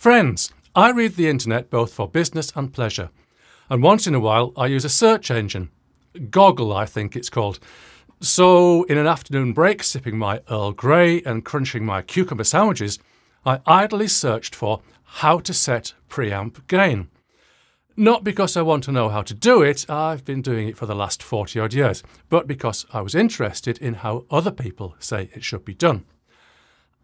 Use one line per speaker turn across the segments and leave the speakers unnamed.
Friends, I read the internet both for business and pleasure, and once in a while I use a search engine. Goggle, I think it's called. So, in an afternoon break, sipping my Earl Grey and crunching my cucumber sandwiches, I idly searched for how to set preamp gain. Not because I want to know how to do it, I've been doing it for the last 40 odd years, but because I was interested in how other people say it should be done.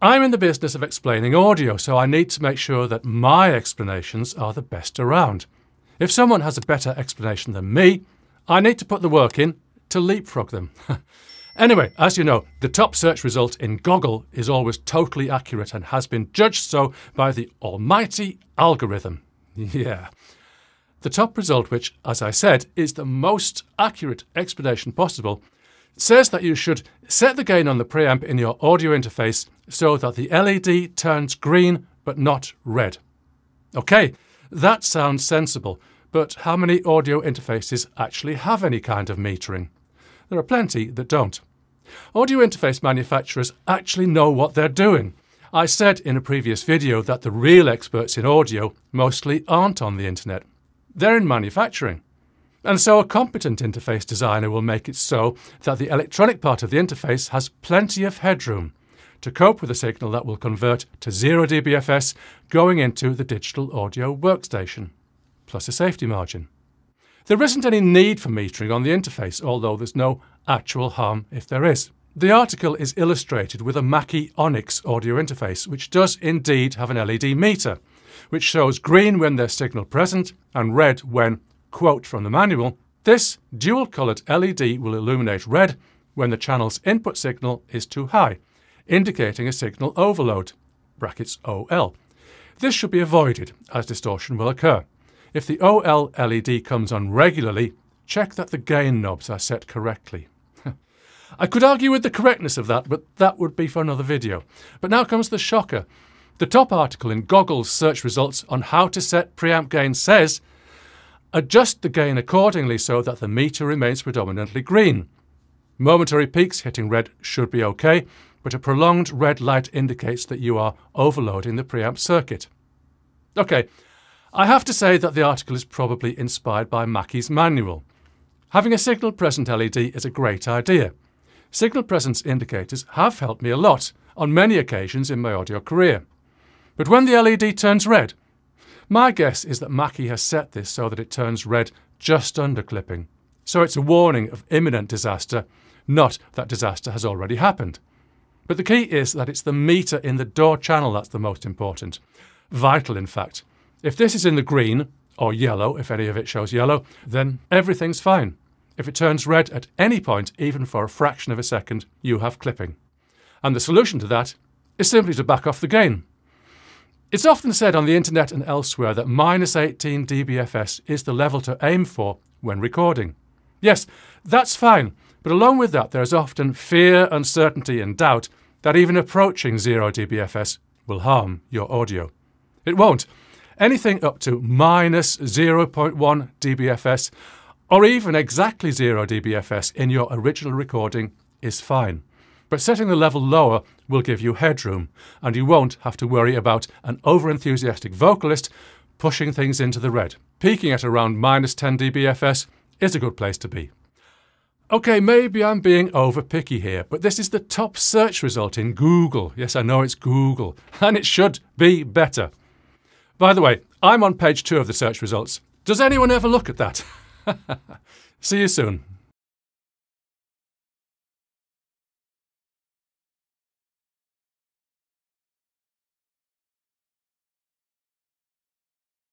I'm in the business of explaining audio, so I need to make sure that my explanations are the best around. If someone has a better explanation than me, I need to put the work in to leapfrog them. anyway, as you know, the top search result in Goggle is always totally accurate and has been judged so by the almighty algorithm. Yeah. The top result, which, as I said, is the most accurate explanation possible, says that you should set the gain on the preamp in your audio interface so that the LED turns green but not red. Okay, that sounds sensible, but how many audio interfaces actually have any kind of metering? There are plenty that don't. Audio interface manufacturers actually know what they're doing. I said in a previous video that the real experts in audio mostly aren't on the internet. They're in manufacturing. And so a competent interface designer will make it so that the electronic part of the interface has plenty of headroom to cope with a signal that will convert to 0 dBFS going into the digital audio workstation, plus a safety margin. There isn't any need for metering on the interface, although there's no actual harm if there is. The article is illustrated with a Mackie Onyx audio interface, which does indeed have an LED meter which shows green when there's signal present and red when, quote from the manual, this dual coloured LED will illuminate red when the channel's input signal is too high, indicating a signal overload, brackets OL. This should be avoided as distortion will occur. If the OL LED comes on regularly, check that the gain knobs are set correctly. I could argue with the correctness of that, but that would be for another video. But now comes the shocker. The top article in Goggle's search results on how to set preamp gain says adjust the gain accordingly so that the meter remains predominantly green. Momentary peaks hitting red should be okay, but a prolonged red light indicates that you are overloading the preamp circuit. Okay, I have to say that the article is probably inspired by Mackie's manual. Having a signal present LED is a great idea. Signal presence indicators have helped me a lot on many occasions in my audio career. But when the LED turns red, my guess is that Mackie has set this so that it turns red just under clipping. So it's a warning of imminent disaster, not that disaster has already happened. But the key is that it's the meter in the DAW channel that's the most important. Vital, in fact. If this is in the green, or yellow, if any of it shows yellow, then everything's fine. If it turns red at any point, even for a fraction of a second, you have clipping. And the solution to that is simply to back off the gain. It's often said on the internet and elsewhere that minus 18 dBFS is the level to aim for when recording. Yes, that's fine, but along with that, there is often fear, uncertainty, and doubt that even approaching 0 dBFS will harm your audio. It won't. Anything up to minus 0.1 dBFS or even exactly 0 dBFS in your original recording is fine. But setting the level lower will give you headroom, and you won't have to worry about an overenthusiastic vocalist pushing things into the red. Peaking at around minus 10 dBFS is a good place to be. Okay, maybe I'm being over picky here, but this is the top search result in Google. Yes, I know it's Google, and it should be better. By the way, I'm on page two of the search results. Does anyone ever look at that? See you soon.